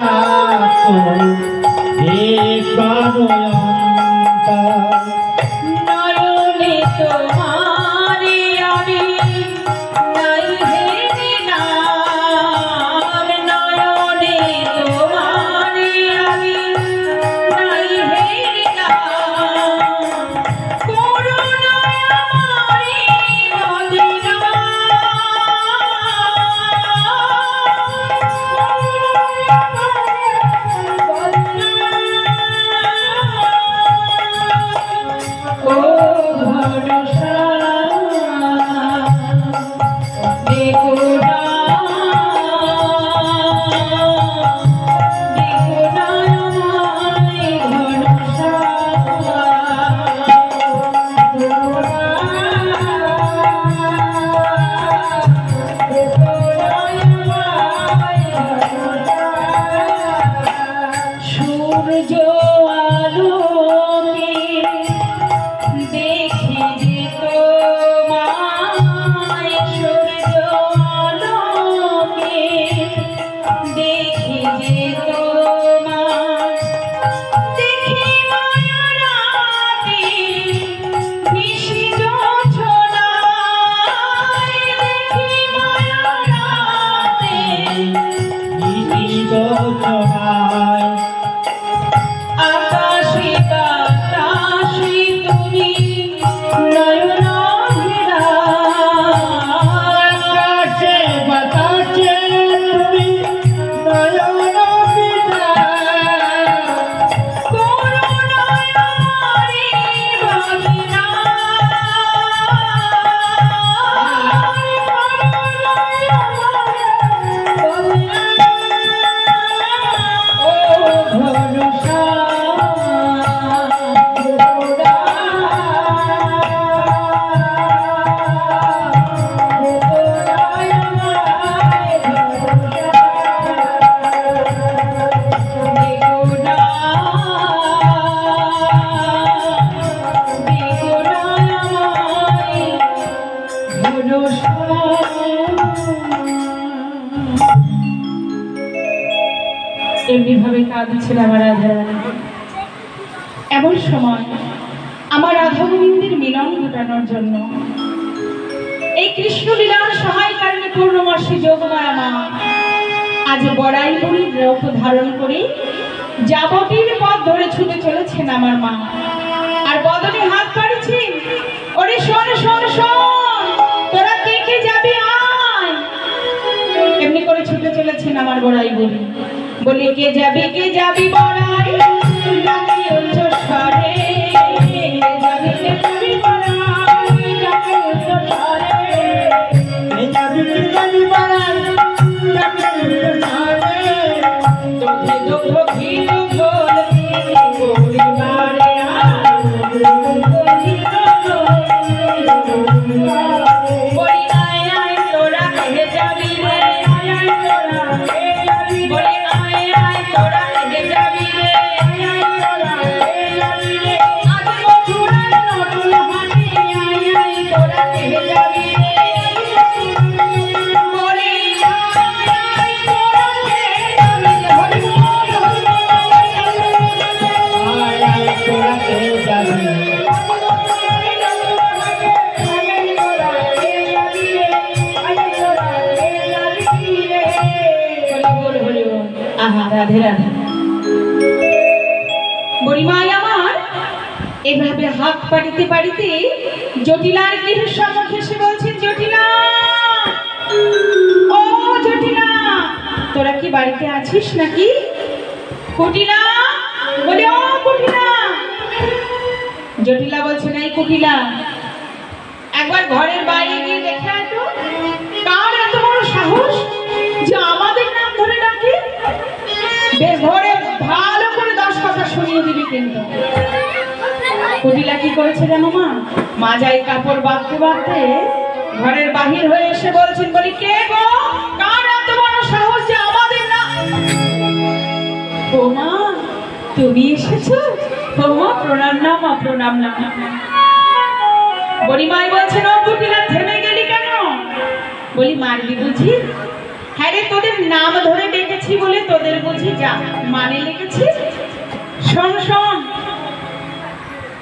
হে কাঁদছিল আমার রাধা এমন সময় আমার রাধা গোবিন্দের মিলন ঘটানোর জন্য এই কৃষ্ণলীলার সহায় কারণে পূর্ণমাসী যোগমায়া মা আজ বড়াই বুড়ির রূপ ধারণ করে যাবতীর পথ ধরে ছুটে চলেছেন আমার মা। আর বদনে হাত পাড়েছি, ওরে শোন শোন শোন, তোরা কে কে যাবি আয়। এমনি করে ছুটে চলেছেন আমার বড়াই বুড়ি। বলি কে যাবি কে যাবি বড়াই হাত পাড়িতে পাড়িতে জটিলার গৃহের সম্মুখে এসে বলছেন জটিলা ও জটিলা তোরা কি বাড়িতে আছিস নাকি? কুটিলা? বলে, ও জটিলা বলছে না এই কুটিলা, একবার ঘরের বাইরে গিয়ে দেখে আয় কার এত বড় সাহস যে আমাদের নাম ধরে ডাকে? বেশ, ঘরে ভালো করে দশ কথা শুনিয়ে দিবি কিন্তু। কুটিলা কি করেছে জানো মা? মা যাই কাপড় বাঁধতে বাঁধতে ঘরের বাহির হয়ে এসে বলছেন, বলি, কে গো? কার এত বড় সাহস যে আমাদের না মা তুমি এসেছ? মা প্রণাম না মা, প্রণাম না। বড়িমাই বলছেন, ও কুটিলা, থেমে গেলি কেন? বলি মারবি বুঝি? হ্যাঁ রে, তোদের নাম ধরে ডেকেছি বলে তোদের বুঝি যা মানে লেগেছি? শোন শোন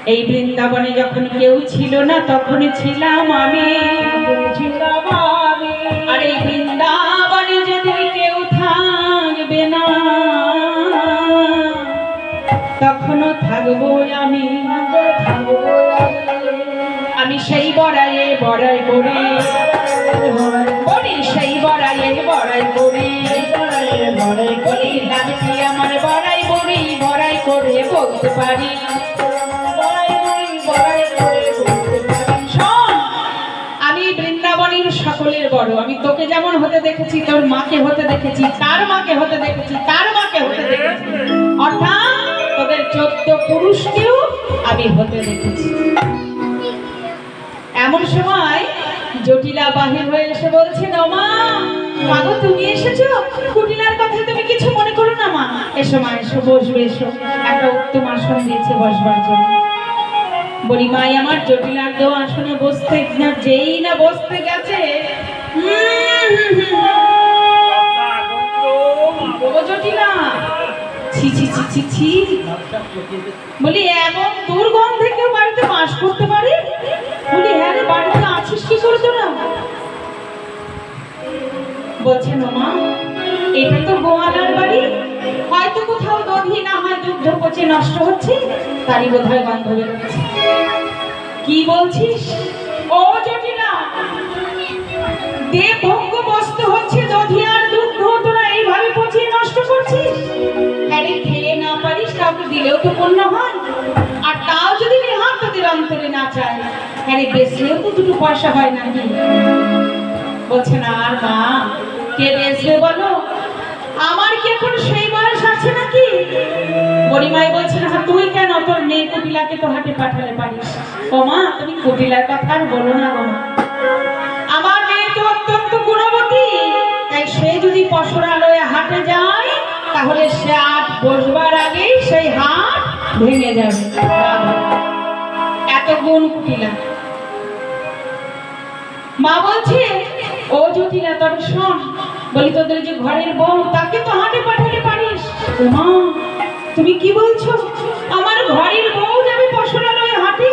এই বৃন্দাবনে যখন কেউ ছিল না তখন ছিলাম আমি। ছিলাম আমি। আর এই বৃন্দাবনে যদি কেউ থাকবে না তখনও থাকব আমি। আমি সেই বড়াইয়ে বড়াই করি। বলি সেই বড়াইয়ে বড়াই করি। বলি লাগছি আমার বড়াই করি বড়াই করে বলতে পারি। সকলের বড়। আমি তোকে যেমন হতে দেখেছি, তোর মাকে হতে দেখেছি, তার মাকে হতে দেখেছি, তার মাকে হতে দেখেছি। অর্থাৎ তোদের চোদ্দ পুরুষকেও আমি হতে দেখেছি। এমন সময় জটিলা বাহির হয়ে এসে বলছে মা মাগো তুমি এসেছ? কুটিলার কথা তুমি কিছু মনে করো না মা? এসো মা এসো, বসবে এসো। একটা উত্তম আসন দিয়েছে বসবার জন্য। বলি, মাই, আমার জটিলার দেওয়া আসনে বসতে না, যেই না বসতে গেছে। বলি, এমন বাড়িতে করতে বলি হ্যাঁ রে, বাড়িতে এটা তো হয়তো কোথাও দধি না হয় দুগ্ধ পচে নষ্ট হচ্ছে, তারই বোধ হয় গন্ধ বেরোচ্ছে। কি বলছিস? ও জটিলা দেব ভঙ্গ বস্তু হচ্ছে আর দুগ্ধ তোরা এইভাবে পচিয়ে নষ্ট করছিস? আরে খেয়ে না পারিস, কাউকে দিলেও তো পণ্য হয়। আর তাও যদি নেহাত তোদের অন্তরে না চায়, আরে বেচলেও তো দুটো পয়সা হয় নাকি? বলছে, না আর মা, কে বেচবে বলো? আমার কি এখন সেই বয়স আছে নাকি? পরিমাই বলছে "হ্যাঁ, তুই কেন তোর মেয়ে কুটিলাকে তো হাটে পাঠালে পারিস মা তুমি কুটিলার কথা আর বলো না গো আমার মেয়ে তো অত্যন্ত গুণবতী তাই সে যদি পশরালয়ে হাটে যায় তাহলে সে আট বসবার আগেই সেই হাট ভেঙে যাবে। এত গুণ কুটিলা। মা বলছে ও জটিলা তবে শোন বলি তোদের যে ঘরের বউ তাকে তো হাটে পাঠাতে পারিস মা তুমি কি বলছো? আমার ঘরের বউ যাবে পশরালয়ে হাটে?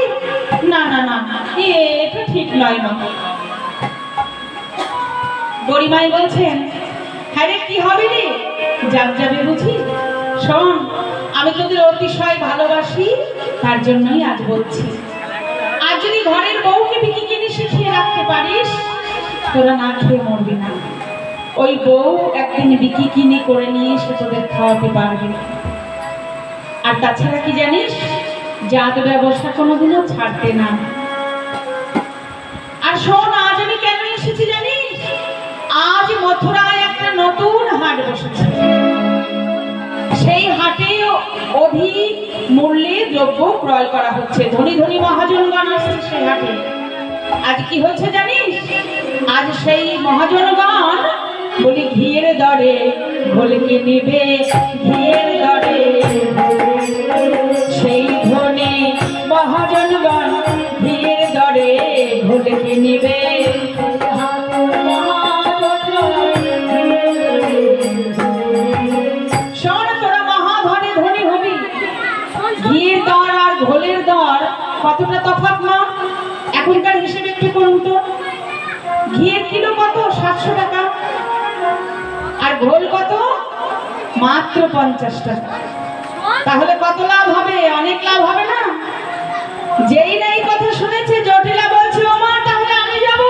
না না না এটা ঠিক নয় মা। গরিমাই বলছেন হ্যাঁ কি হবে রে? যাক যাবে বুঝি। শোন, আমি তোদের অতিশয় ভালোবাসি, তার জন্যই আজ বলছি। আর যদি ঘরের বউকে বিকি কিনে শিখিয়ে রাখতে পারিস, তোরা না খেয়ে মরবি না। ওই বউ একদিন বিকি কিনে করে নিয়ে এসে তোদের খাওয়াতে পারবে। আর তাছাড়া কি জানিস? জাত ব্যবসা কোনোদিনও ছাড়তে না। আর শোন, আজ আমি কেন এসেছি জানিস? আজ মথুরায় একটা নতুন হাট বসেছে। সেই হাটে অধিক মূল্যে দ্রব্য ক্রয় করা হচ্ছে। ধনী ধনী মহাজনগণ আসছে সেই হাটে। আজ কি হয়েছে জানিস? আজ সেই মহাজনগণ বলি, ঘিয়ের দরে ঘোলকে নেবে, ঘিয়ের মাত্র পঞ্চাশ টাকা তাহলে কত লাভ হবে? অনেক লাভ হবে না? যেই না এই কথা শুনেছে জটিলা বলছে ও মা তাহলে আমি যাব।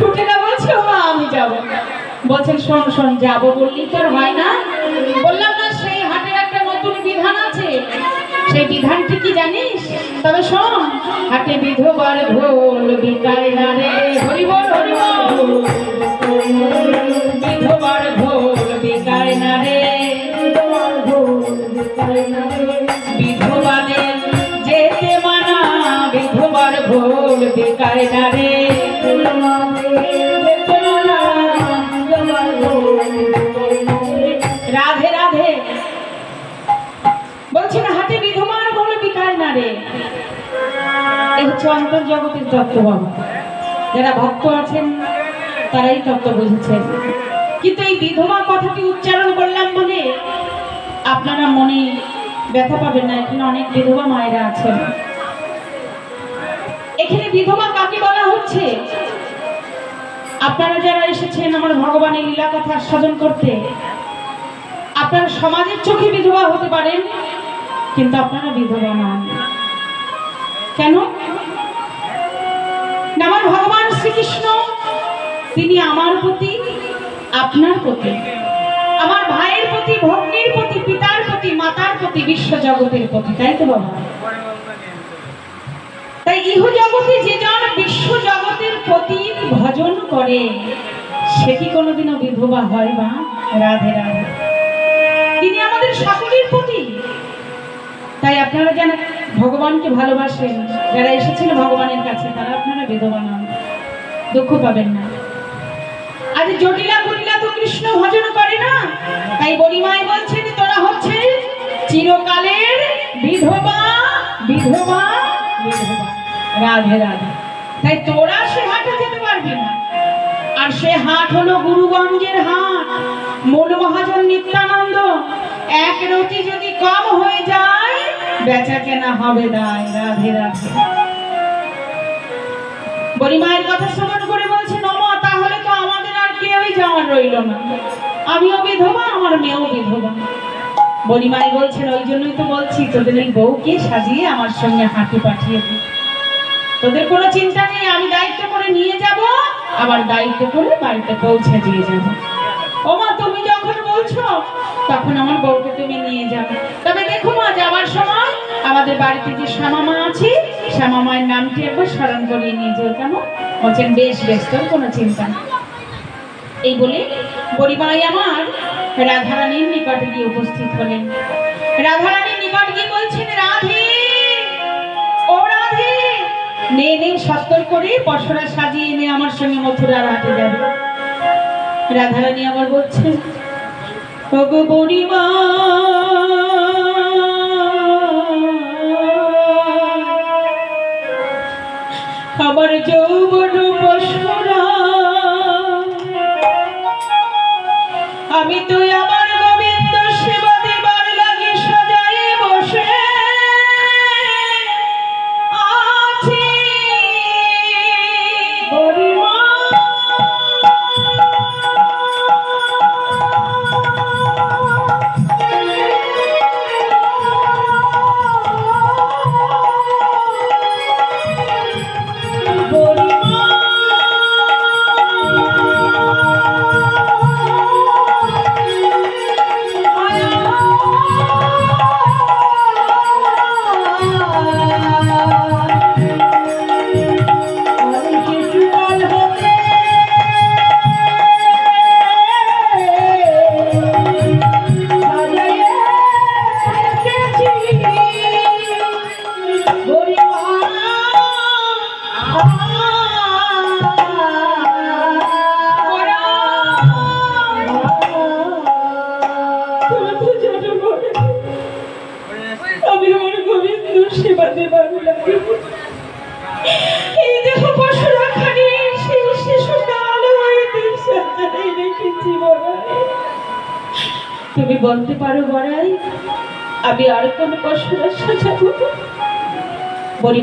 টুটিলা বলছে ও মা আমি যাব। বলছেন শোন শোন যাব বললি তো আর হয় না বললাম না সেই হাটের একটা নতুন বিধান আছে। সেই বিধানটি কি জানিস? তবে শোন হাটে বিধবার ঢোল বিকায় না রে হরি বল যারা ভক্ত আছেন, তারাই তত্ত্ব বুঝেছেন। কিন্তু এই বিধবা কথাটি উচ্চারণ করলাম বলে আপনারা মনে ব্যথা পাবেন না, এখানে অনেক বিধবা মায়েরা আছেন। এখানে বিধবা কাকে বলা হচ্ছে? আপনারা যারা এসেছেন আমার ভগবানের লীলা কথা আস্বাদন করতে, আপনারা সমাজের চোখে বিধবা হতে পারেন, কিন্তু আপনারা বিধবা নন। কেন? আমার ভগবান শ্রীকৃষ্ণ, তিনি আমার প্রতি, আপনার প্রতি, আমার ভাইয়ের প্রতি, ভগ্নির প্রতি, পিতার প্রতি, মাতার প্রতি, বিশ্ব জগতের প্রতি, তাই তো বাবা তাই ইহ জগতে যে জন করে সে কি কোনোদিনও বিধবা হয় বা রাধে রাধে। তিনি আমাদের সকলের প্রতি। তাই আপনারা যেন ভগবানকে ভালোবাসেন, যারা এসেছিল ভগবানের কাছে, তারা আপনারা বিধবা নন। দুঃখ পাবেন না। আজ জটিলা কুটিলা তো কৃষ্ণ ভজন করে না। তাই বড়িমাই বলছেন, তোরা হচ্ছে চিরকালের বিধবা বিধবা বিধবা। রাধে রাধে। তাই তোরা সে হাটে যেতে পারবি না। আর সে হাট হলো গুরুগঞ্জের হাট। মূল মহাজন নিত্যানন্দ, এক রতি যদি কম হয়ে যায়, বেচা কেনা হবে দায়, রাধে রাধে। বড়িমায়ের কথা স্মরণ করে বলছে, নম, তাহলে তো আমাদের আর কেউই যাওয়ার রইল না। আমিও বিধবা, আমার মেয়েও বিধবা। বড়িমাই বলছেন, ওই জন্যই তো বলছি, তোদের এই বউকে সাজিয়ে আমার সঙ্গে হাঁটু পাঠিয়ে দিই তোদের কোনো চিন্তা নেই, আমি দায়িত্ব করে নিয়ে যাব আবার দায়িত্ব করে বাড়িতে পৌঁছে দিয়ে যাব। ও মা তুমি যখন বলছো, তখন আমার বউকে তুমি নিয়ে যাবে। তবে দেখো মা যাওয়ার সময় আমাদের বাড়িতে যে শ্যামা মা আছে শ্যামা মায়ের নামটি একবার স্মরণ করিয়ে নিয়ে যেও কেমন? বলছেন, বেশ ব্যস্ত কোনো চিন্তা নেই। এই বলে বড়িমাই আমার রাধারানীর নিকটে গিয়ে উপস্থিত হলেন। রাধারানীর নিকট গিয়ে বলছেন, রাধে নে নে সত্তর করে পশরা সাজিয়ে এনে আমার সঙ্গে মথুরার হাটে যাবে। রাধারানী আবার বলছে, ওগো বুড়িমা, আমার যৌবন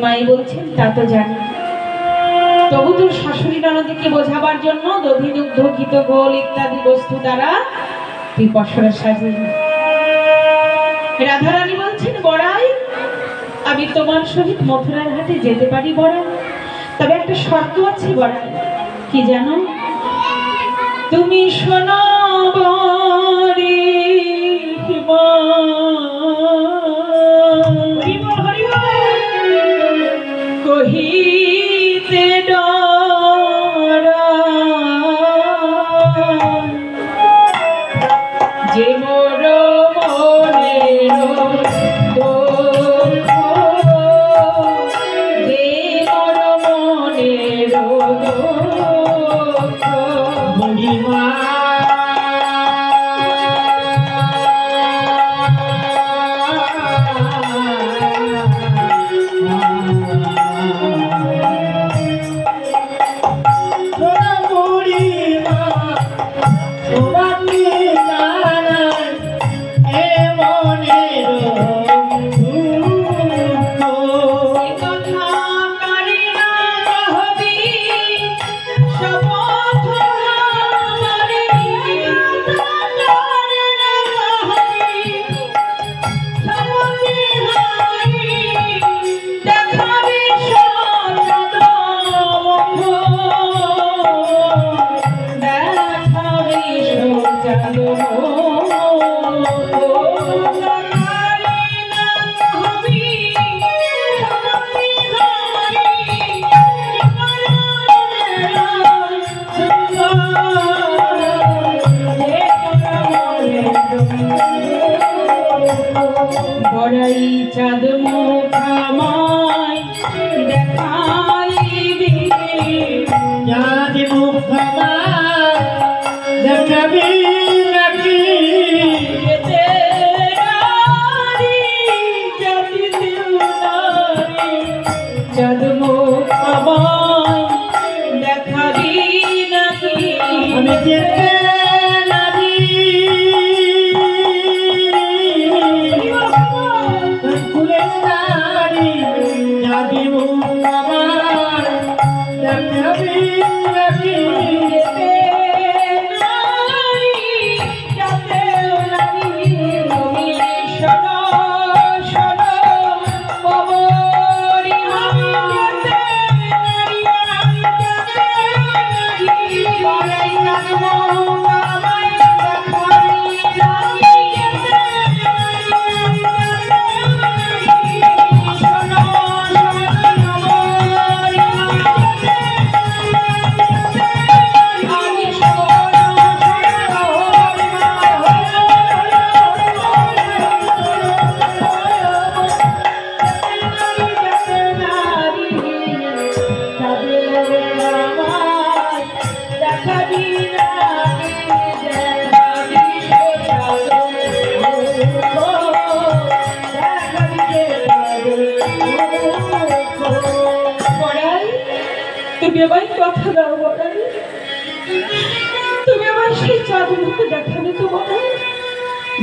বড়িমাই বলছেন, তা তো জানি। তবু তোর শাশুড়ি ননদকে বোঝাবার জন্য দধি দুগ্ধ ঘিত গোল ইত্যাদি বস্তু দ্বারা তুই পশুরা সাজিয়ে রাধারানী বলছেন, বড়াই, আমি তোমার সহিত মথুরার হাটে যেতে পারি বড়াই। তবে একটা শর্ত আছে বড়াই, কি জানো? তুমি শোনো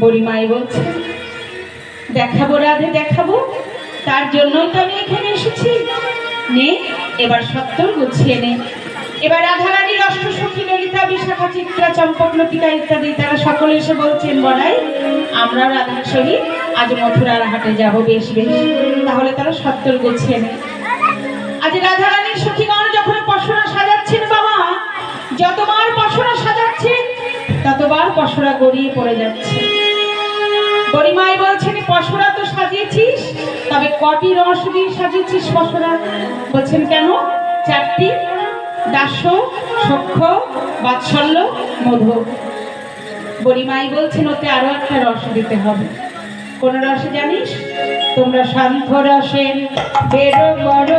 বড়িমাই বলছে, দেখাবো, রাধে দেখাবো, তার জন্যই তো আমি এখানে এসেছি। নে, এবার সত্তর গুছিয়ে নে। এবার রাধারানীর অষ্টসখী ললিতা, বিশাখা, চিত্রা, চম্পক, লতিকা ইত্যাদি, তারা সকলে এসে বলছেন, বড়াই আমরা রাধার সহিত আজ মথুরার হাটে যাব বেশ বেশ। তাহলে তারা সত্তর গুছিয়ে নেয় আজ রাধারানীর সখীগণ যখন পশরা সাজাচ্ছেন, বাবা, যতবার পশরা সাজাচ্ছেন, ততবার পশরা গড়িয়ে পড়ে যাচ্ছে। গরিমাই বলছেন পশরা তো সাজিয়েছিস, তবে কটি রস দিয়ে সাজিয়েছিস পশরা বলছেন, কেন? চারটি, দাস্য, সক্ষ, বাৎসল্য, মধু। বড়িমাই বলছেন, ওতে আরও একটা রস দিতে হবে। কোন রসে জানিস? তোমরা শান্ত রসের বেরো বড়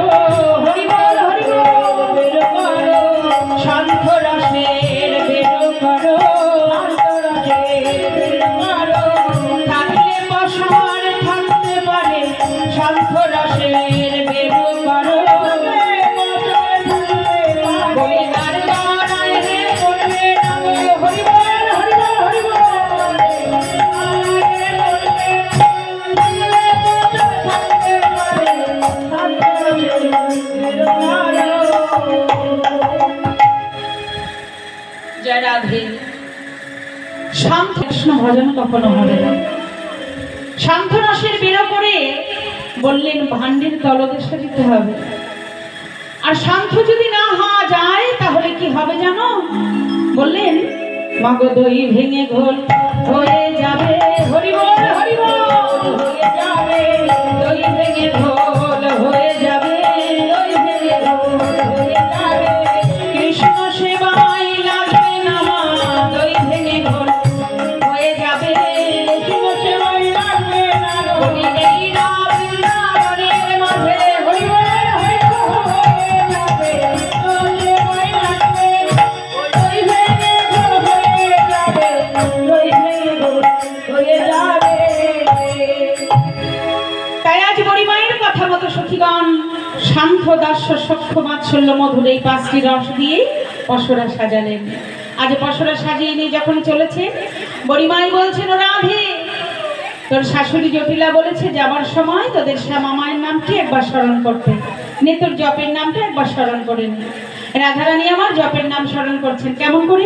হরিবল ভজন কখনো হবে না। শান্ত রসের বেরো করে বললেন ভান্ডের তলদেশে দিতে হবে। আর শান্ত যদি না হওয়া যায়, তাহলে কি হবে জানো? বললেন, মাগো দই ভেঙে ঘোল হয়ে যাবে, হরিবল হরিবল হয়ে যাবে, দই ভেঙে ঘোল দাস্য সক্ষ মাৎসল্য মধুর এই পাঁচটি রস দিয়ে পশরা সাজালেন। আজ পশরা সাজিয়ে নিয়ে যখন চলেছে, বড়িমাই বলছেন, ও রাধে। তোর শাশুড়ি জটিলা বলেছে, যাবার সময় তোদের শ্যামা মায়ের নামটি একবার স্মরণ করতে। নে, তোর জপের নামটা একবার স্মরণ করে নি। রাধারানী আমার জপের নাম স্মরণ করছেন। কেমন করে?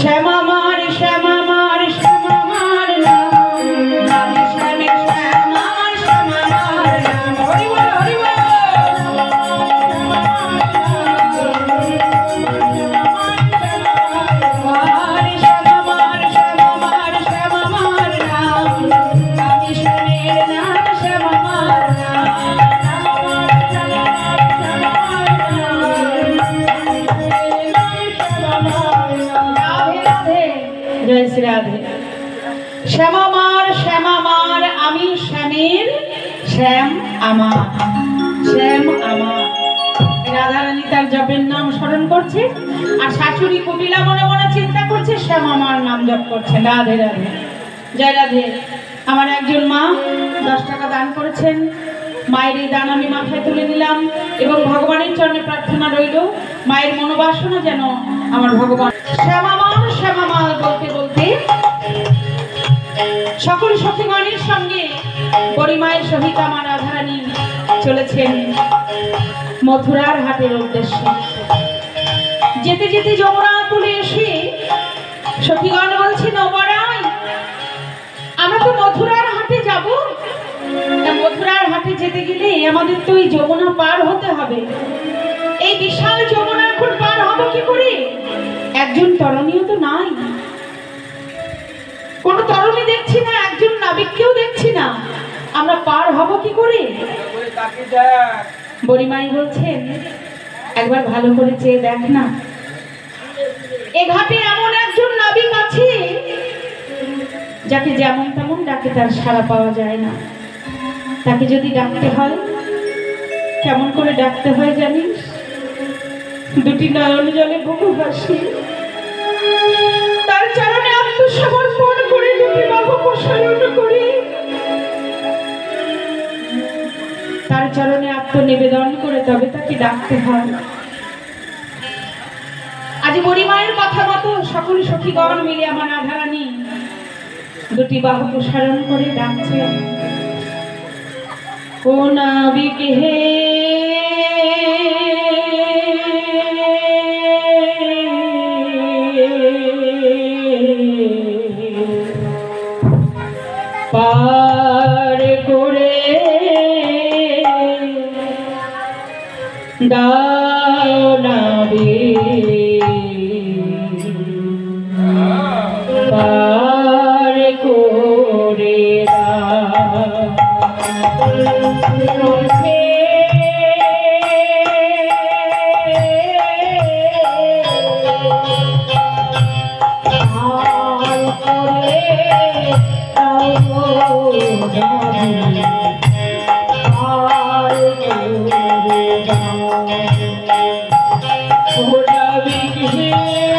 শ্যামা মার শ্যামা শ্যামা বেশ রাধে। শ্যামামার শ্যামামার আমি শ্যামের, শ্যাম আমার শ্যাম আমার রাধারানী তার জপের নাম স্মরণ করছে, আর শাশুড়ি কুটিলা মনে মনে চিন্তা করছে, শ্যাম আমার নাম জপ করছে। রাধে রাধে। জয় রাধে। আমার একজন মা দশ টাকা দান করেছেন। মায়ের এই দান আমি মাথায় তুলে নিলাম এবং ভগবানের চরণে প্রার্থনা রইল। মায়ের মনোবাসনা যেন আমার ভগবান শ্যামামাল শ্যামামাল বলতে বলতে সকল সখীগণের সঙ্গে পরিমায়ের সহিত আমার রাধারানী চলেছেন মথুরার হাটের উদ্দেশ্যে। যেতে যেতে যমুনা তুলে এসে সখীগণ বলছেন অমরাই আমরা তো মথুরার হাটে যাব। মথুরার হাটে যেতে গেলে আমাদের তো এই যমুনা পার হতে হবে। এই বিশাল যমুনা এখন পার হব কি করে? একজন তরণীয় তো নাই। কোনো তরুণী দেখছি না, একজন নাবিককেও দেখছি না। আমরা পার হব কি করে? বড়িমাই বলছেন, একবার ভালো করে চেয়ে দেখ না। এ ঘাটে এমন একজন নাবিক আছে, যাকে যেমন তেমন ডাকে তার সাড়া পাওয়া যায় না। তাকে যদি ডাকতে হয়, কেমন করে ডাকতে হয় জানিস? দুটি নয়ন জলে বহু ভাসি তার চরণে আত্মনিবেদন করে তবে তাকে ডাকতে হয়। আজ বুড়িমায়ের কথা মতো সকল সখীগণ মিলে আমার রাধারানী দুটি বাহু প্রসারণ করে ডাকছে ও নাবিক হে দাও নাবিক পার করে পার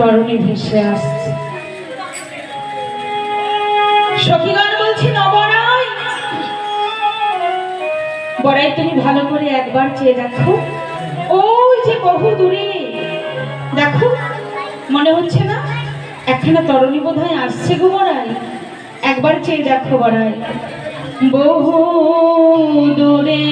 তরণে ভেসে আসছে। সখীগণ বলছি নবরাই বড়াই তুমি ভালো করে একবার চেয়ে দেখো। ওই যে বহু দূরে। দেখো, মনে হচ্ছে না? একখানা তরণী বোধ হয় আসছে গো বড়াই একবার চেয়ে দেখো বড়াই বহু দূরে।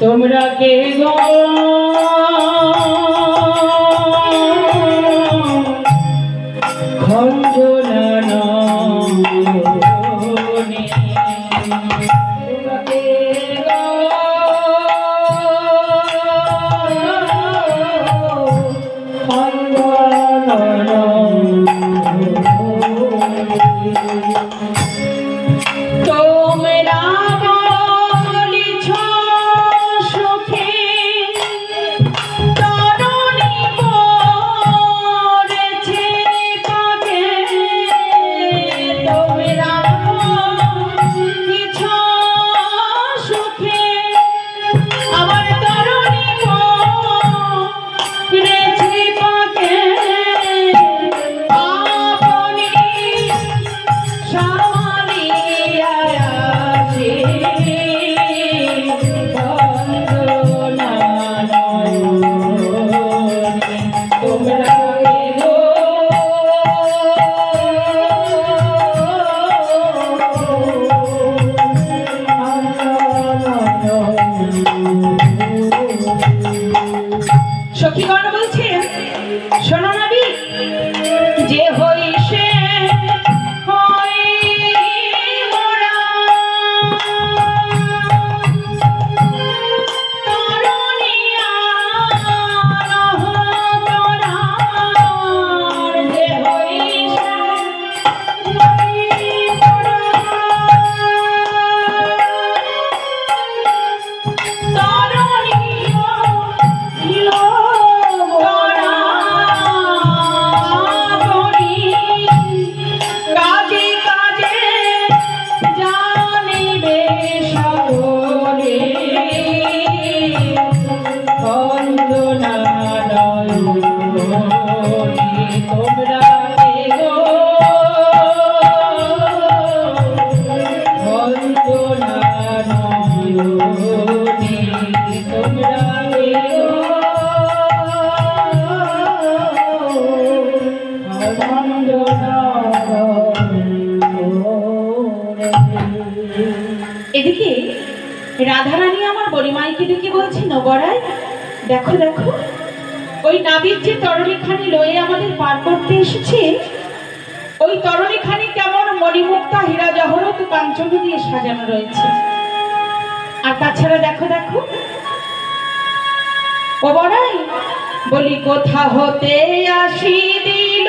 তোমরা কে গো Oh. দেখো দেখো। ওই নাবির যে তরলেখানি লয়ে আমাদের পার করতে এসেছে, ওই তরলেখানি কেমন মণিমুক্তা, হীরা জহরত কাঞ্চন দিয়ে সাজানো রয়েছে। আর তাছাড়া দেখো দেখো। ও বড়াই, বলি, কোথা হতে আসি দিল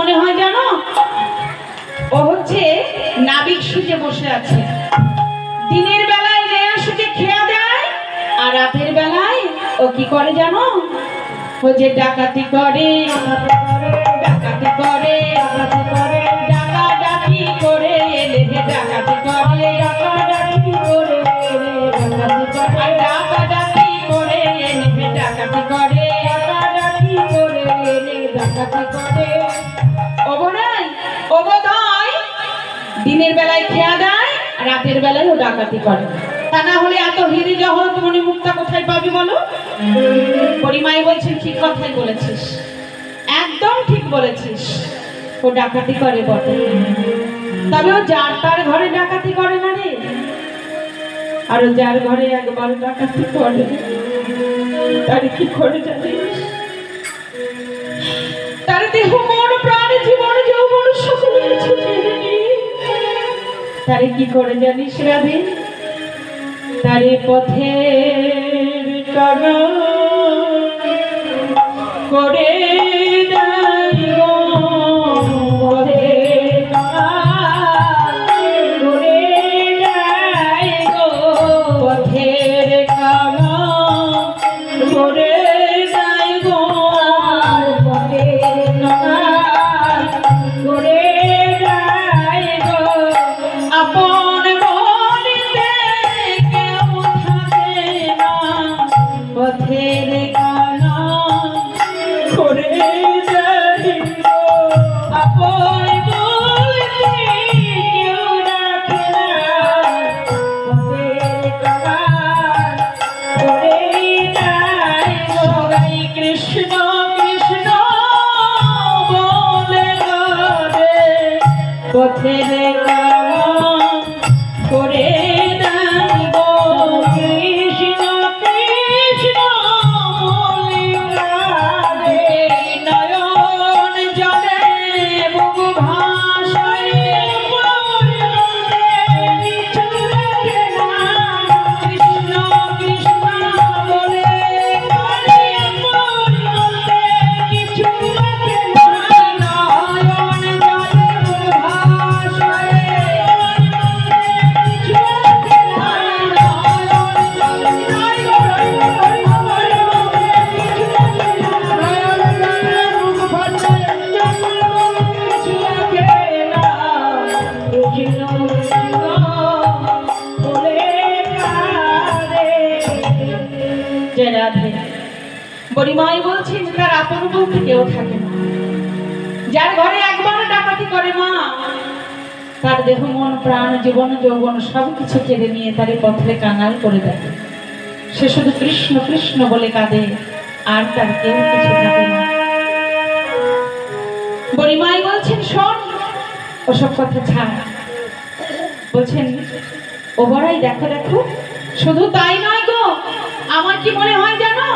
মনে হয় জানো? ও হচ্ছে নাবিক সুজে বসে আছে। দিনের বেলায় রেয়া সুজে খেয়া দেয়, আর রাতের বেলায় ও কি করে জানো? ও যে ডাকাতি করে ডাকাতি করে ডাকাতি করে। দিনের বেলায় খেয়া দেয়, রাতের বেলায় ও ডাকাতি করে। তা না হলে এত হেরে জহর তোমার মুক্তা কোথায় পাবি বলো? পরিমায় বলছেন ঠিক কথাই বলেছিস। একদম ঠিক বলেছিস। ও ডাকাতি করে বটে। তবে ও যার তার ঘরে ডাকাতি করে না রে। আর যার ঘরে একবার ডাকাতি করে। তার কি করে জানিস? তার দেহ মন তারে কি করে জানিস রাধে? তারে পথে করে প্রাণ জীবন যৌবন সব কিছু কেড়ে নিয়ে তার পথে কাঙাল করে দেয়। সে শুধু কৃষ্ণ কৃষ্ণ বলে কাঁদে, আর তার কেউ কিছু না। বড়িমাই বলছেন, শোন, ওসব কথা ছাড়। বলছেন, ও বড়াই, দেখো দেখো, শুধু তাই নয় গো, আমার কি মনে হয় জানো?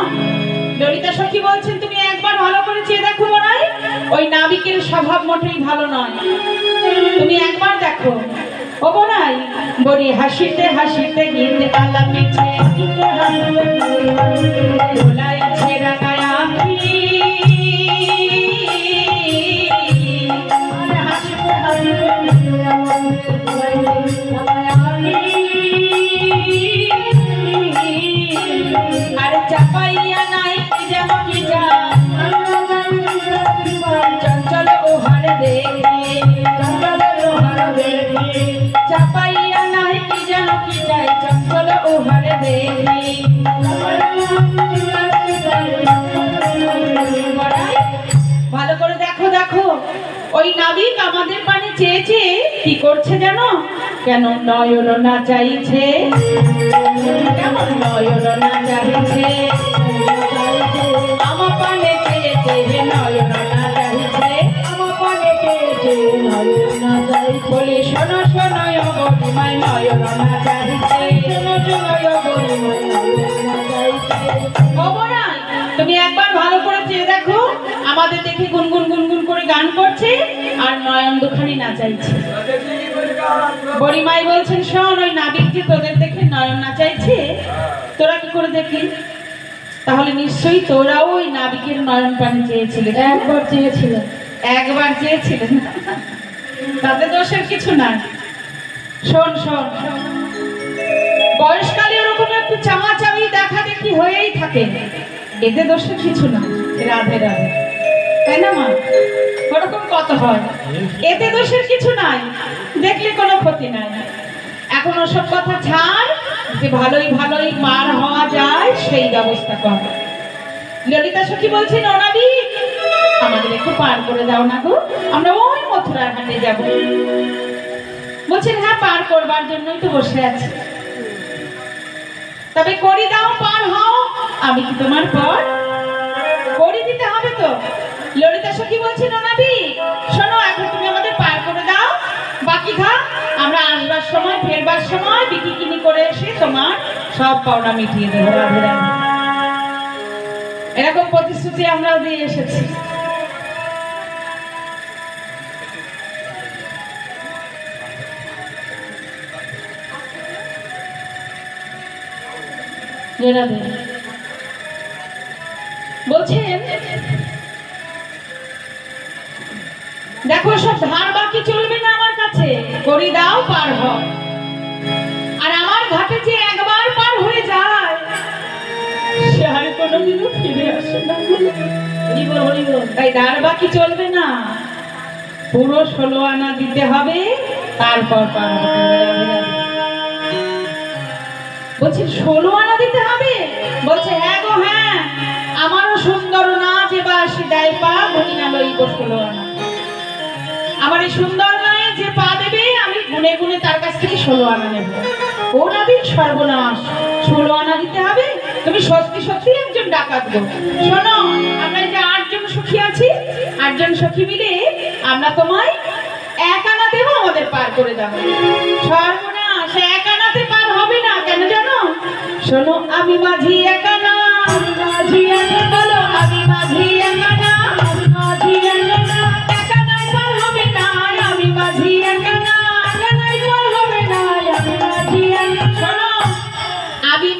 ললিতা সখী বলছেন, তুমি একবার ভালো করে চেয়ে দেখো বড়াই, ওই নাবিকের স্বভাব মোটেই ভালো নয়। তুমি একবার দেখো। ও নাই বলি হাসিতে হাসিতে গিয়ে আলা পিছে ভালো করে দেখো দেখো। ওই নাবিক আমাদের পানে চেয়েছে, কি করছে জানো? কেন নয়ন না চাইছে? কেমন নয়ন না চাইছে? বলি শোনো না চাইছে শোনো তুমি একবার ভালো করে চেয়ে দেখো, আমাদের দেখে গুনগুন গুনগুন করে গান করছে, আর নয়ন দুখানি না চাইছে বড়িমাই বলছেন, শোন, ওই নাবিক যে তোদের দেখে নয়ন না চাইছে তোরা কি করে দেখলি? তাহলে নিশ্চয়ই তোরাও ওই নাবিকের নয়ন পানি চেয়েছিলে। একবার চেয়েছিলেন একবার চেয়েছিলেন। তাতে দোষের কিছু নাই। শোন শোন বয়সকালে ওরকম একটু চামাচামি দেখা দেখি হয়েই থাকে। এতে দোষের কিছু না রাধে রাধে। তাই না, মা? ওরকম কত হয়? এতে দোষের কিছু নাই। দেখলে কোনো ক্ষতি নাই। এখন ওসব কথা ছাড়, যে ভালোই ভালোই মার হওয়া যায়, সেই ব্যবস্থা কর। ললিতা সখী বলছেন অনাবি আমাদের একটু পার করে দাও না গো। আমরা ওই মথুরার হাটে যাব। বলছেন হ্যাঁ পার করবার জন্যই তো বসে আছি। তবে করি দাও, পার হও, আমি কি তোমার পর? করি দিতে হবে তো। ললিতা সখী বলছেন ওনাবি শোনো, এখন তুমি আমাদের পার করে দাও। বাকি ঘা আমরা আসবার সময়, ফেরবার সময় বিক্রি কিনি করে এসে তোমার সব পাওনা মিটিয়ে দেবো, রাধে রাধে। এরকম প্রতিশ্রুতি আমরাও দিয়ে এসেছি। জয় বলছেন, দেখো, সব ধার বাকি চলবে না আমার কাছে। করি দাও, পার হও। আর আমার ঘাটে যে একবার পার হয়ে যায়, সে আর কোনোদিনও ফিরে আসে না। তাই ধার বাকি চলবে না। পুরো ষোলো আনা দিতে হবে, তারপর পার হবে। বলছে ষোলো আনা দিতে হবে? বলছে হ্যাঁ গো হ্যাঁ। আমারও সুন্দর নাচ এবার সে দেয় পা গণিনা লইব ষোলো আনা আমার এই সুন্দর নয় যে পা দেবে, আমি গুনে গুনে তার কাছ থেকে ষোলো আনা নেব। ও নাবি সর্বনাশ, ষোলো আনা দিতে হবে? তুমি সত্যি সত্যি একজন ডাকাত গো। শোনো, আমরা যে আটজন সখী আছি, আটজন সখী মিলে আমরা তোমায় এক আনা দেবো, আমাদের পার করে দেবো সর্বনাশ, এক শোনো, আমি মাঝি এক আনা আমি মাঝি বলো, আমি মাঝি আনা আমি মাঝি এক না আমি মাঝি এক না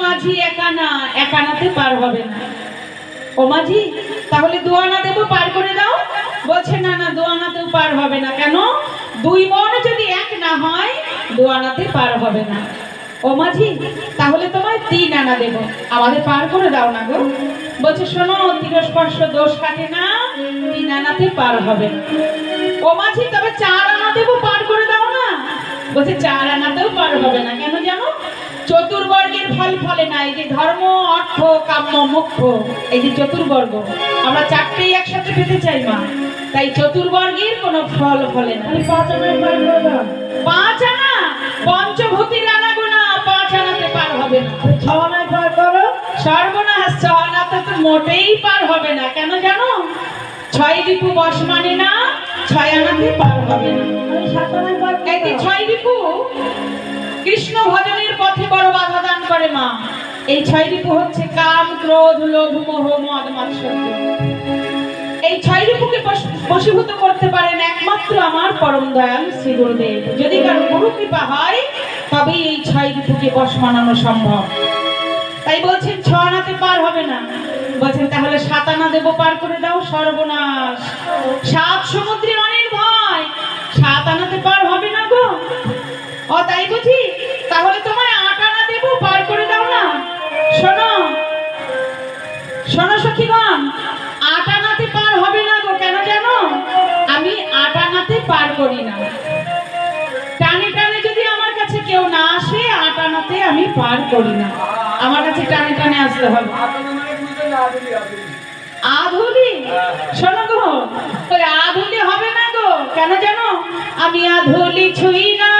মাঝি এক মাঝি একানাতে পার হবে না। ও মাঝি, তাহলে দোয়ানা দেবো পার করে দাও। বলছে, না না, দোয়ানাতেও পার হবে না। কেন? দুই মন যদি এক না হয়, দোয়ানাতে পার হবে না। ও মাঝি তাহলে তোমায় তিন আনা দেবো। আমাদের পার করে দাও না গো। বলছে শোনো তিরস্পর্শ দোষ কাটে না তিন আনাতে পার হবে। ও মাঝি তবে চার আনা দেবো পার করে দাও না। বলছে চার আনাতেও পার হবে না। কেন জানো? চতুর্বর্গের ফল ফলে না এই যে ধর্ম অর্থ কাম্য মুখ্য এই যে চতুর্বর্গ আমরা চারটেই একসাথে পেতে চাই মা। তাই চতুর্বর্গের কোনো ফল ফলে না। পাঁচ পাঁচ আনা? পঞ্চভূতির আনা গোনা হবে না আমি ছ আনায় পার করো, সর্বনাশ ছ আনাতে তো মোটেই পার হবে না। কেন জানো? ছয় দীপু বস মানে না, ছয় আনাতে পার হবে না। ছয় দীপু কৃষ্ণ ভজনের পথে বড় বাধা দান করে মা। এই ছয় দীপু হচ্ছে কাম, ক্রোধ, লোভ, মোহ, মদ মাৎসর্য এই ছয় রিপুকে বশ- বশীভূত করতে পারেন একমাত্র আমার পরম দয়াল শ্রী গুরুদেব যদি কারও গুরু কৃপা হয়, তবেই এই ছয় রিপুকে বশ মানানো সম্ভব। তাই বলছেন, ছ আনাতে পার হবে না। বলছেন, তাহলে সাত আনা দেবো পার করে দাও সর্বনাশ। সাত সমুদ্রে অনেক ভয়। সাত আনাতে পার হবে না গো। ও, তাই বুঝি? তাহলে তোমায় আট আনা দেবো পার করে দাও না। শোনো। শোনো সখীগণ পার করি না। টানে টানে যদি আমার কাছে কেউ না আসে আটানাতে আমি পার করি না। আমার কাছে টানে টানে আসতে হবে। আধুলি? শোনো আধুলি হবে না গো। কেন জানো? আমি আধুলি ছুই না।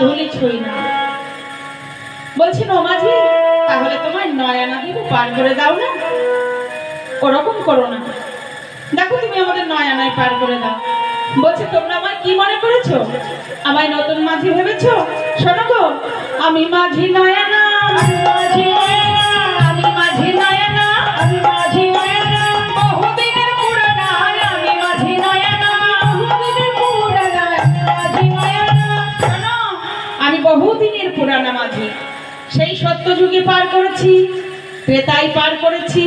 আধুলি ছুঁই না বলছেন ও মাঝি, তাহলে তোমার নয়ানা পার করে দাও না। ওরকম করো না। দেখো তুমি আমাদের নয়ানায় পার করে দাও। বলছে, তোমরা আমার কি মনে করেছ? আমায় নতুন মাঝি ভেবেছো? শোনো গো, আমি মাঝি নয়ানা মাঝি পুরানা মাঝি সেই সত্য যুগে পার করেছি, ত্রেতাই পার করেছি,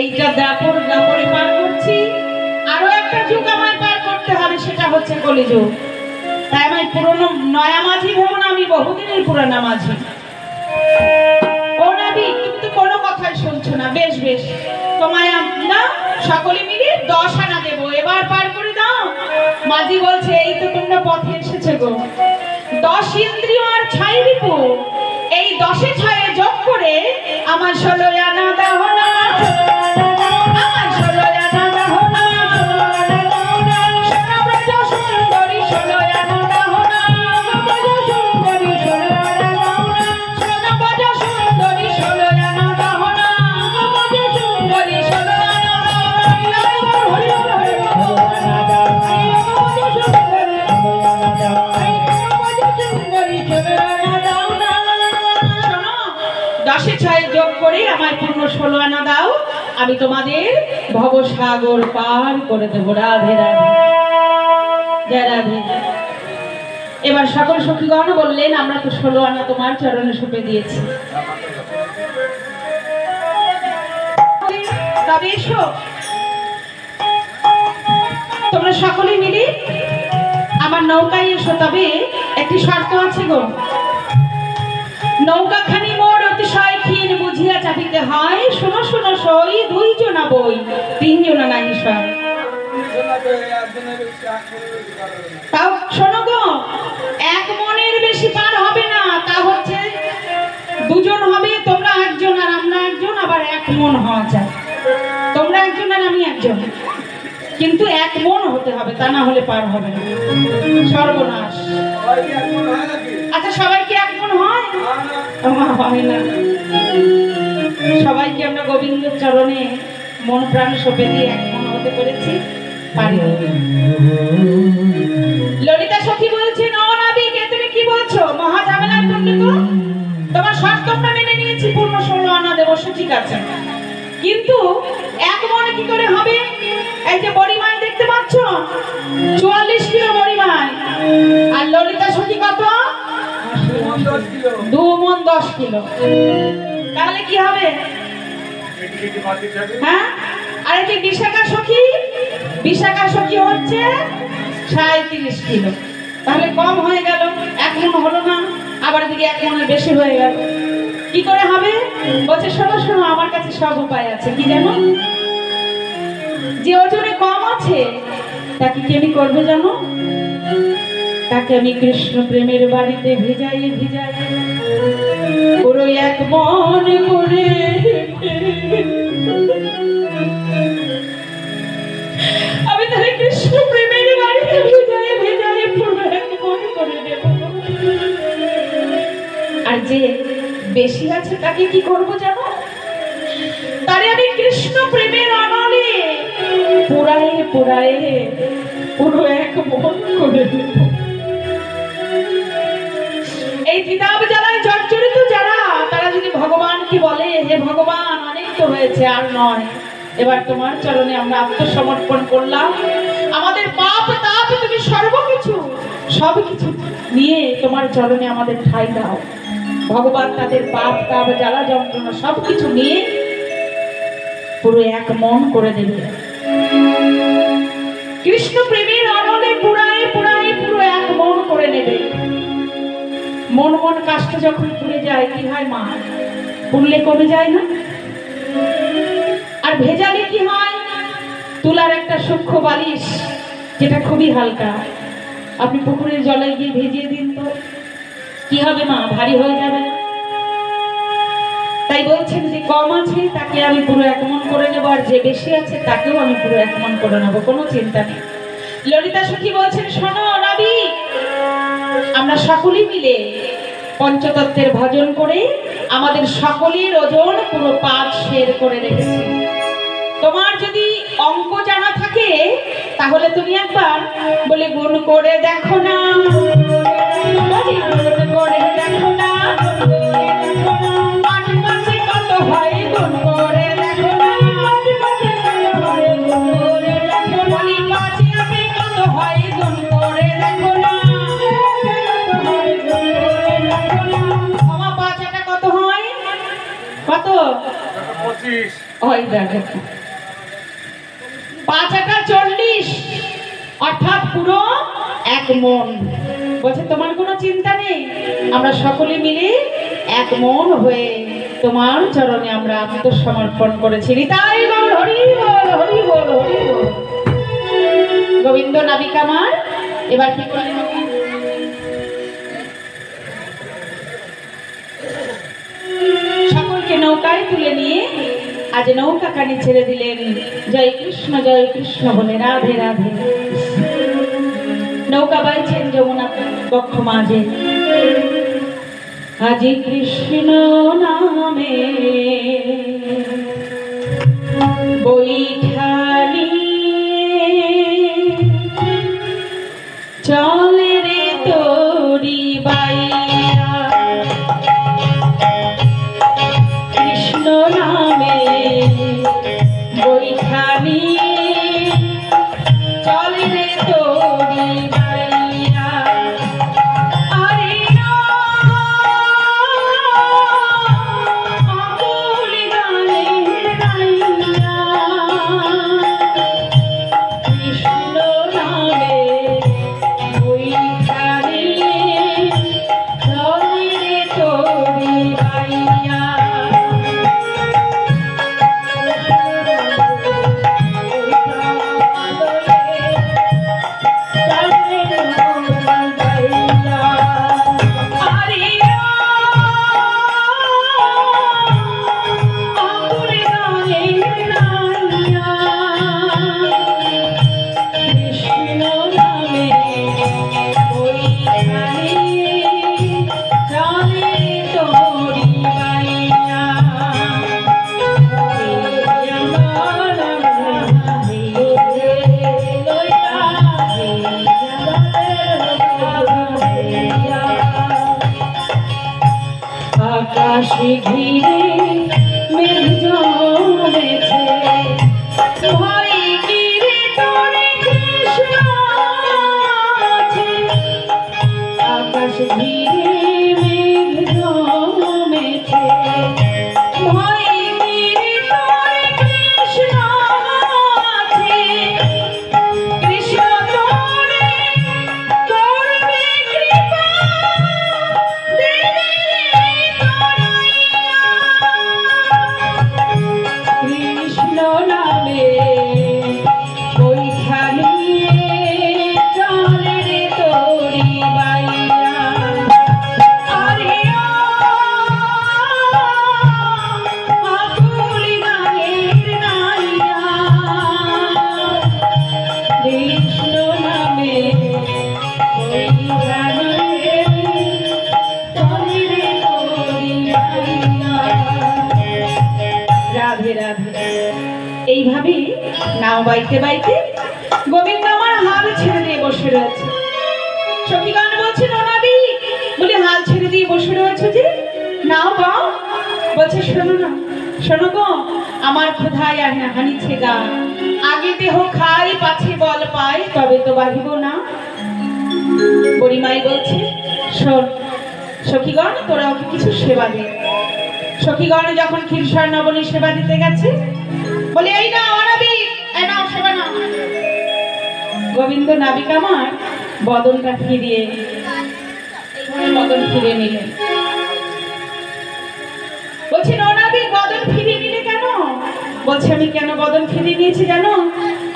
এইটা দাপর দাপরে পার করছি। আরও একটা যুগ আমায় পার করতে হবে, সেটা হচ্ছে কলিযুগ। তাই আমায় পুরনো নয়া মাঝি ভেবো আমি বহুদিনের পুরানা মাঝি ও তুমি কোনো কথাই শুনছো না, বেশ বেশ। তোমায় আমরা সকলে মিলে দশ আনা দেবো, এবার পার করে দাও। মাঝি বলছে, এই তো তোমরা পথে এসেছে গো। দশ ইন্দ্রিয় আর ছয় রিপু এই দশে ছয়ে যোগ করে আমার ষোলো আনা দাহনা দশে ছয় যোগ করে আমার পূর্ণ ষোলো আনা দাও। আমি তোমাদের ভবসাগর পার করে দেবো। রাধে রাধে। রাধে। এবার সকল সখীগণ বললেন, আমরা তো ষোলো আনা তোমার চরণে সঁপে দিয়েছি। তবে এসো। তোমরা সকলে মিলে আমার নৌকায় এসো। তবে একটি শর্ত আছে গো। নৌকাখানি চাপিতে হয়। শোনো শোনো সই। দুই জনা বই তিন জনা নাই সয় তাও শোনো গো এক মনের বেশি পার হবে না তা হচ্ছে দুজন হবে তোমরা একজন আর আমরা একজন আবার এক মন হওয়া যায়। তোমরা একজন আর আমি একজন। কিন্তু এক মন হতে হবে তা না হলে পার হবে না। সর্বনাশ। আচ্ছা সবাই কি এক মন হয়? আমার হয় না। সবাইকে আমরা গোবিন্দের চরণে মন প্রাণ সঁপে দিয়ে এক মন হতে পেরেছি পারিনি ললিতা সখী বলছে নবনাবিকে তুমি কি বলছো? মহা ঝামেলায় পড়লে তো। তোমার শর্ত আমরা মেনে নিয়েছি পূর্ণ ষোলো আনা দেবো সে ঠিক আছে। কিন্তু এক মনে কি করে হবে? এই যে বড়িমাই দেখতে পাচ্ছ? চুয়াল্লিশ কিলো বড়িমাই আর ললিতা সখী কত? দু মন দশ কিলো। তাহলে কি হবে? হ্যাঁ? আর যে বিশাখা সখী? বিশাখা সখী হচ্ছে সাঁত্রিশ কিলো। তাহলে কম হয়ে গেল, এক মন হলো না, আবার দিকে এক মনের বেশি হয়ে গেল। কি করে হবে? বলছে, শোনো শোনো, আমার কাছে সব উপায় আছে। কি জানো যে ওজনে কম আছে, তাকে কি আমি করব জানো? তাকে আমি কৃষ্ণ প্রেমের বাড়িতে ভিজাই ভিজাই। পুরো এক মন করে আমি তাহলে কৃষ্ণ প্রেমের বাড়িতে ভিজাই ভিজাই, পুরো এক মন করে দেব। আর যে বেশি আছে তাকে কি করব জানো? তারে আমি কৃষ্ণ প্রেমের অনলে পুরায়ে পুরায়ে পুরো এক মন করে দেব। কিতাব যারা জর্জরিত যারা, তারা যদি ভগবানকে বলে, হে ভগবান, অনেক তো হয়েছে, আর নয়। এবার তোমার চরণে আমরা আত্মসমর্পণ করলাম। আমাদের পাপ, তাপ তুমি সর্বকিছু, সব কিছু নিয়ে তোমার চরণে আমাদের ঠাই দাও। ভগবান তাদের পাপ, তাপ, জ্বালা, যন্ত্রণা সব কিছু নিয়ে পুরো এক মন করে দেবে। কৃষ্ণ প্রেমের অনলে পুরায় মন মন কাজটা যখন পুড়ে যায়, কি হয় মা? পুড়লে কমে যায় না? আর ভেজালে কি হয়? তুলার একটা সূক্ষ্ম বালিশ, যেটা খুবই হালকা। আপনি পুকুরের জলে গিয়ে ভেজিয়ে দিন তো। কি হবে মা? ভারী হয়ে যাবে তাই বলছেন যে কম আছে, তাকে আমি পুরো একমন করে নেব, আর যে বেশি আছে, তাকেও আমি পুরো একমন করে নেব। কোনো চিন্তা নেই। ললিতা সখী বলছেন, শোনো নাবি আমরা সকলে মিলে পঞ্চতত্ত্বের ভজন করে আমাদের সকলের ওজন পুরো পাঁচ শের করে রেখেছি। তোমার যদি অঙ্ক জানা থাকে, তাহলে তুমি একবার বলে গুণ করে দেখো না। পাঁচ আটা চল্লিশ। অর্থাৎ পুরো এক মন। বলছে, তোমার কোনো চিন্তা নেই? আমরা সকলে মিলে এক মন হয়ে তোমার চরণে আমরা আত্মসমর্পণ করেছি। তাই বল, হরি বল হরি বল, হরি গোবিন্দ গোবিন্দ নাবিকামার এবার কি করলেন সকলকে নৌকায় তুলে নিয়ে আজ নৌকা কানে ছেড়ে দিলেন। জয় কৃষ্ণ জয় কৃষ্ণ বলে রাধে রাধে। নৌকা বাইছেন যমুনা বক্ষ মাঝে। আজি কৃষ্ণ নামে বৈঠালি আকাশে ঘিরে বাইতে বাইতে গোবিন্দ আমার হাল ছেড়ে দিয়ে বসে রয়েছে। সখীগণ বলছে ননাবি বলে হাল ছেড়ে দিয়ে বসে রয়েছে যে? নাও, বাও। বলছে, শোনো না, শোনো গো, আমার ক্ষুধায় আর হানিছে গা আগে দেহ খাই, পাছে বল পাই, তবে তো বাহিব না। পরিমাই বলছে, শোন, সখীগণ, তোরা ওকে কিছু সেবা দে। সখীগণ যখন ক্ষীরসর নবনী সেবা দিতে গেছে, বলে, এই না গোবিন্দ নাবিক আমার বদলটা ফিরিয়ে বদল ফিরিয়ে নিলেন। বলছি ননাবি বদন ফিরিয়ে নিলে কেন? বলছে, আমি কেন বদন ফিরিয়ে নিয়েছি জানো?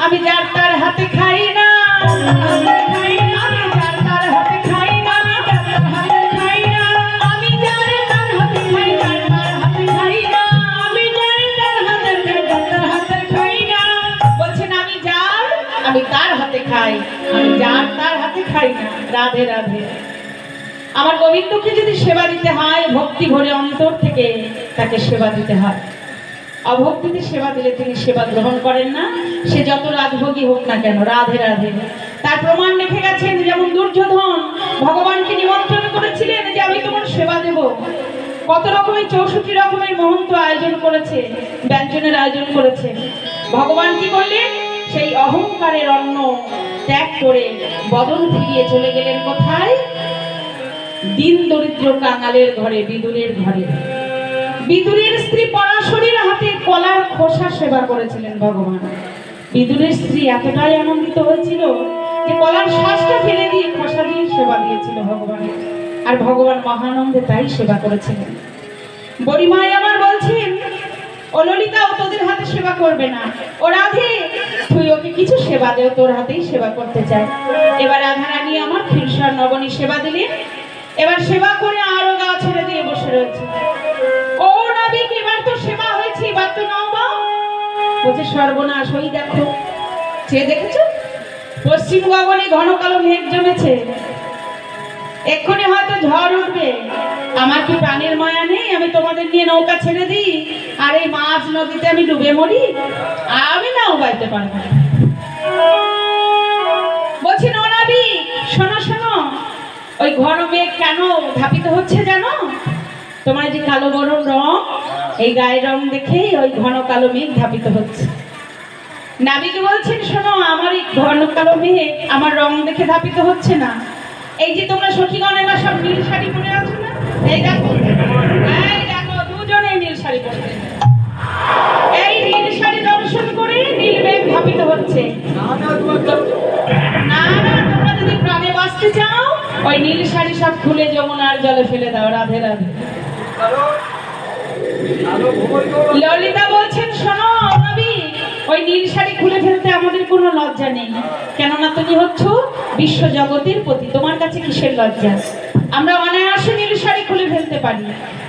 আমি যার তার হাতে খাই না রাধে রাধে। আমার গোবিন্দকে যদি সেবা দিতে হয়, ভক্তি ভরে অন্তর থেকে তাকে সেবা দিতে হয়। অভক্তিতে সেবা দিলে তিনি সেবা গ্রহণ করেন না। সে যত রাজভোগী হোক না কেন, রাধে রাধে। তার প্রমাণ রেখে গেছেন যেমন দুর্যোধন, ভগবানকে নিমন্ত্রণ করেছিলেন যে আমি তোমার সেবা দেব। কত রকমের চৌষট্টি রকমের মহন্ত আয়োজন করেছে, ব্যঞ্জনের আয়োজন করেছে। ভগবান কি করলেন? সেই অহংকারের অন্ন ত্যাগ করে বদন ফিরিয়ে চলে গেলেন কোথায়? দিন দরিদ্র কাঙালের ঘরে, বিদুরের ঘরে। বিদুরের স্ত্রী পরাশরীর হাতে কলার খোসা সেবা করেছিলেন ভগবান। বিদুরের স্ত্রী এতটাই আনন্দিত হয়েছিল যে কলার শ্বাসটা ফেলে দিয়ে খোসা দিয়ে সেবা দিয়েছিল ভগবানের আর ভগবান মহানন্দে তাই সেবা করেছিলেন। বড়িমাই আমার বলছেন, ও ললিতা ও তোদের হাতে সেবা করবে না। ও রাধে তুই কিছু সেবা দেও তোর হাতেই সেবা করতে চাই। এবার রাধারানী আমার ক্ষীরসার নবনী সেবা দিলেন এবার সেবা করে আরও গা ছেড়ে দিয়ে বসে রয়েছে। ও নাবিক এবার তো সেবা হয়েছে, এবার তো নাও বা বলছে, সর্বনাশ, ওই দেখো। সে দেখেছ? পশ্চিম গগনে ঘন কালো মেঘ জমেছে। এক্ষুনি হয়তো ঝড় উঠবে। আমার কি প্রাণের মায়া নেই? আমি তোমাদের নিয়ে নৌকা ছেড়ে দিই। আর এই মাছ নদীতে আমি ডুবে মরি। আমি নাও বাইতে পারব। বলছি ননাবি শোনো শোনো। ওই ঘন মেঘ কেন ধাপিত হচ্ছে জানো? তোমার যে কালো গরম রং, এই গায়ের রং দেখেই ওই ঘন কালো মেঘ ধাপিত হচ্ছে। নাবিকে বলছেন, শোনো, আমার এই ঘন কালো মেঘ আমার রং দেখে ধাপিত হচ্ছে না। এই যে তোমরা সখীগণেরা সব নীল শাড়ি পরে আছো না? এই দেখো এই দেখো দুজনে নীল শাড়ি পরে এই নীল শাড়ি দর্শন করে নীল মেঘ ধাপিত হচ্ছে। না না, তোমরা যদি প্রাণে বাঁচতে চাও, ওই নীল শাড়ি সব খুলে যমুনার জলে ফেলে দাও, রাধে রাধে। ললিতা বলছেন, শোনো ওই নীল শাড়ি খুলে ফেলতে আমাদের কোনো লজ্জা নেই। কেননা তুমি হচ্ছ বিশ্ব জগতের প্রতি তোমার কাছে কিসের লজ্জা? আমরা অনায়াসে নীল শাড়ি খুলে ফেলতে পারি।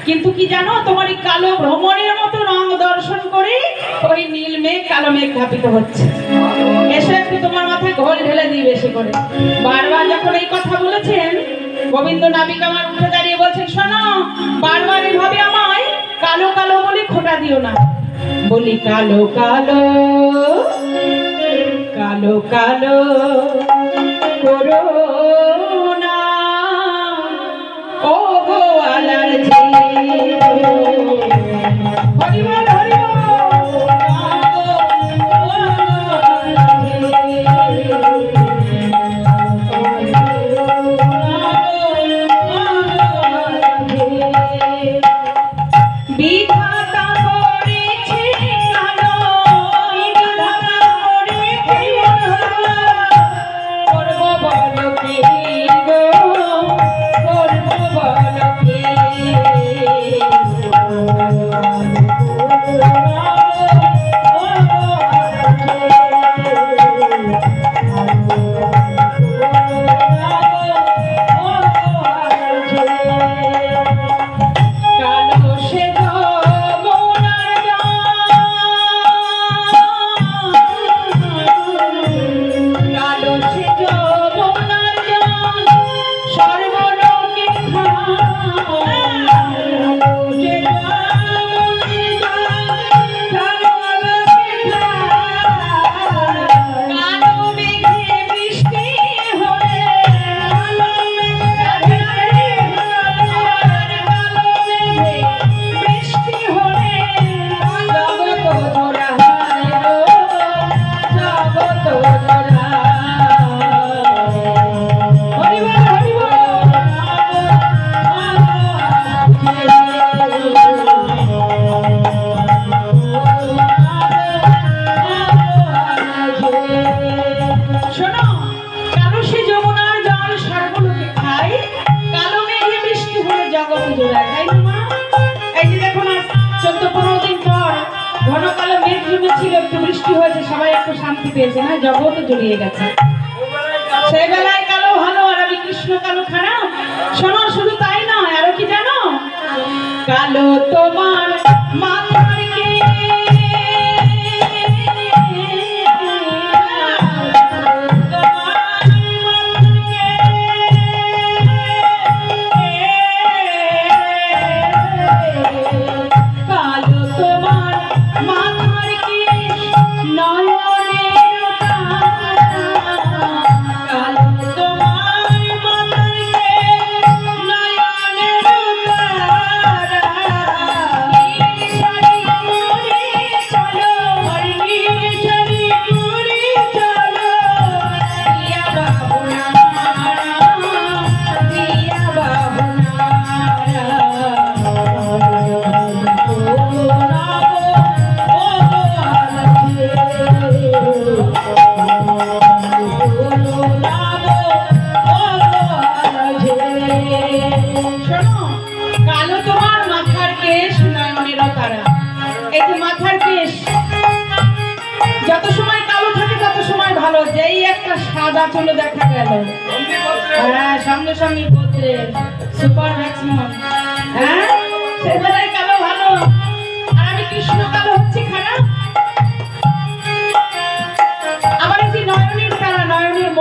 কিন্তু কি জানো, তোমার এই কালো ভ্রমণের মতো রং দর্শন করে ওই নীল মেঘ, কালো মেঘ ধাপিত হচ্ছে। এসে একটু তোমার মাথায় ঘোল ঢেলে দিই বেশি করে। বারবার যখন এই কথা বলেছেন, গোবিন্দ নাবিক আমার উঠে দাঁড়িয়ে বলছেন, শোনো, বারবার এভাবে আমায় কালো কালো বলে খোটা দিও না। বলি, কালো কালো কালো কালো করো।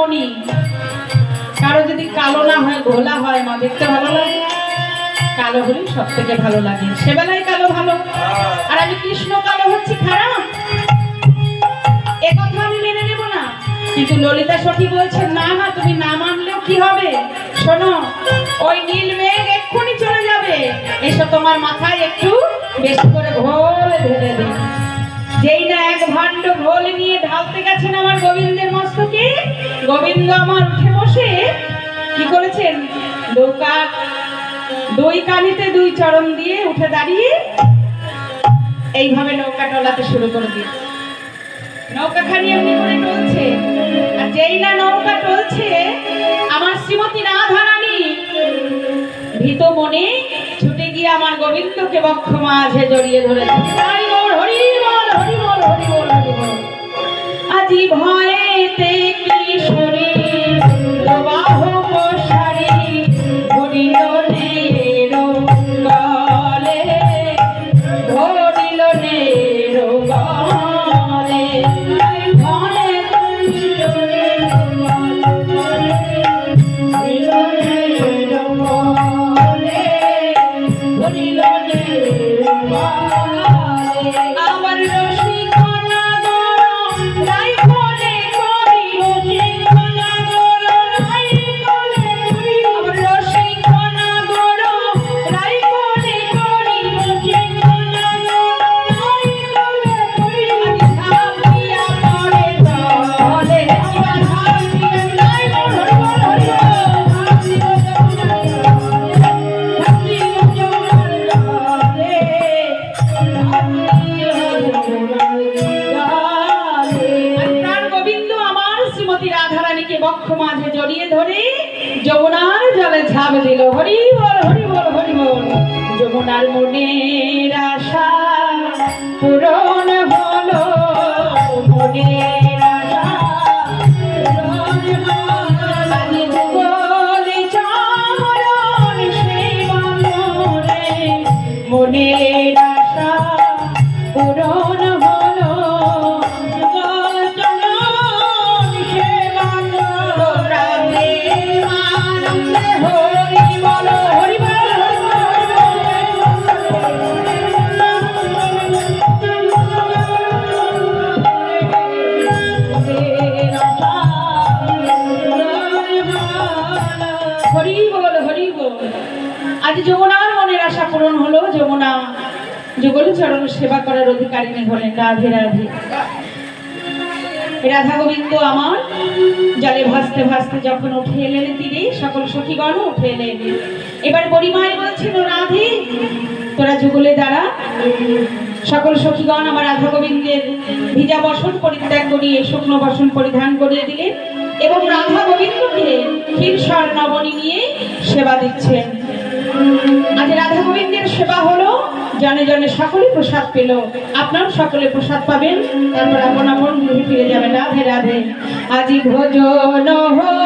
মণি। কারও যদি কালো না হয়, ঘোলা হয়, মা দেখতে ভালো লাগে। কালো হলে সব থেকে ভালো লাগে। সেবেলায় কালো ভালো। আর আমি কৃষ্ণ কালো হচ্ছে, খারাপ? এ কথা আমি মেনে নেব না। কিন্তু ললিতা সখী বলছে না না, তুমি না মানলেও কি হবে? শোনো, ওই নীল মেঘ এক্ষুনি চলে যাবে। এসো তোমার মাথায় একটু বেশি করে ঘোল ঢেলে দিই যেই না এক ভাণ্ড ঘোল নিয়ে ঢালতে গেছেন আমার গোবিন্দের মস্তকে? গোবিন্দ আমার উঠে বসে, কি করেছেন? নৌকা, দুই কানিতে দুই চরণ দিয়ে উঠে দাঁড়িয়ে এইভাবে নৌকা টলাতে শুরু করে দিয়ে নৌকাখানি এমনি করে টলছে আর যেই না নৌকা টলছে আমার শ্রীমতী রাধারানী ভীত মনে ছুটে গিয়ে আমার গোবিন্দকে বক্ষ মাঝে জড়িয়ে ধরেছে তাই হরি আজি ভয়েতে কিশোরী যমুনার মনের আশা পূরণ অধিকারিণী হলেন রাধে রাধে। রাধা গোবিন্দ আমার, জলে ভাসতে ভাসতে যখন উঠে এলেন তীরে সকল সখীগণ উঠে এলেন। এবার বড়িমাই বলছিল, রাধে, তোরা যুগলে দ্বারা সকল সখীগণ আমার রাধা গোবিন্দের ভিজা বসন পরিত্যাগ করিয়ে, শুকনো বসন পরিধান করিয়ে দিলেন এবং রাধা গোবিন্দকে ক্ষীরস্বর নবনী নিয়ে সেবা দিচ্ছেন। আজ রাধা গোবিন্দের সেবা হলো, জনে জনে সকলে প্রসাদ পেল। আপনার সকলে প্রসাদ পাবেন। তারপর আপন আপন ফিরে যাবেন। রাধে রাধে। আজি ভোজন হইল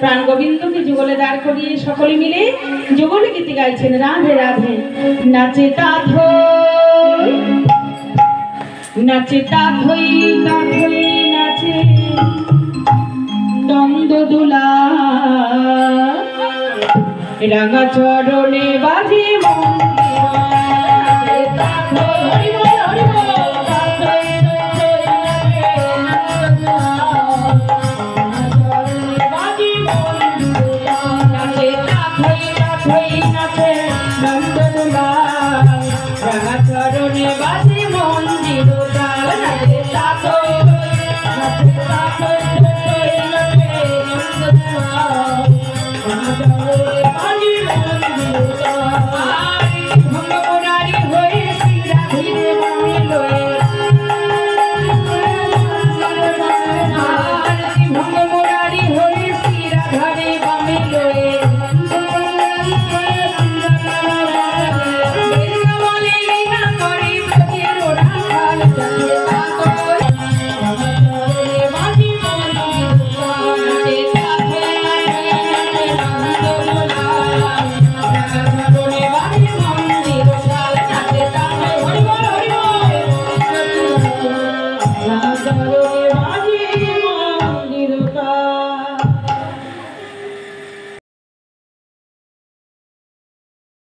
প্রাণ গোবিন্দকে যুগলে দাঁড় করিয়ে সকলে মিলে যুগল গীতি গাইছেন। রাধে রাধে। নাচে তাথই নাচে তাথই তাথই নাচে নন্দ দুলা। রাঙা চরণে বাজে মন্দির